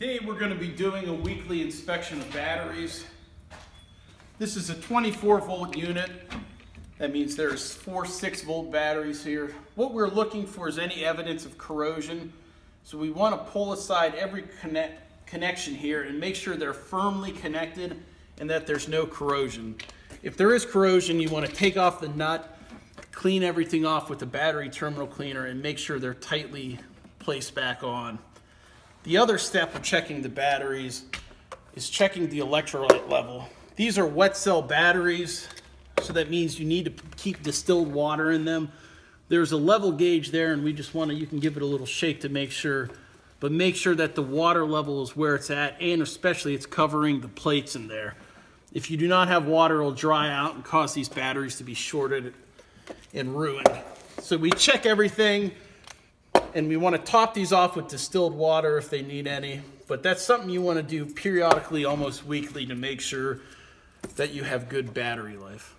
Today we're going to be doing a weekly inspection of batteries. This is a 24 volt unit. That means there's four 6 volt batteries here. What we're looking for is any evidence of corrosion. So we want to pull aside every connect, connection here and make sure they're firmly connected and that there's no corrosion. If there is corrosion, you want to take off the nut, clean everything off with the battery terminal cleaner and make sure they're tightly placed back on. The other step of checking the batteries is checking the electrolyte level. These are wet cell batteries, so that means you need to keep distilled water in them. There's a level gauge there and we just want to, you can give it a little shake to make sure, but make sure that the water level is where it's at and especially it's covering the plates in there. If you do not have water, it'll dry out and cause these batteries to be shorted and ruined. So we check everything, and we want to top these off with distilled water if they need any. But that's something you want to do periodically, almost weekly, to make sure that you have good battery life.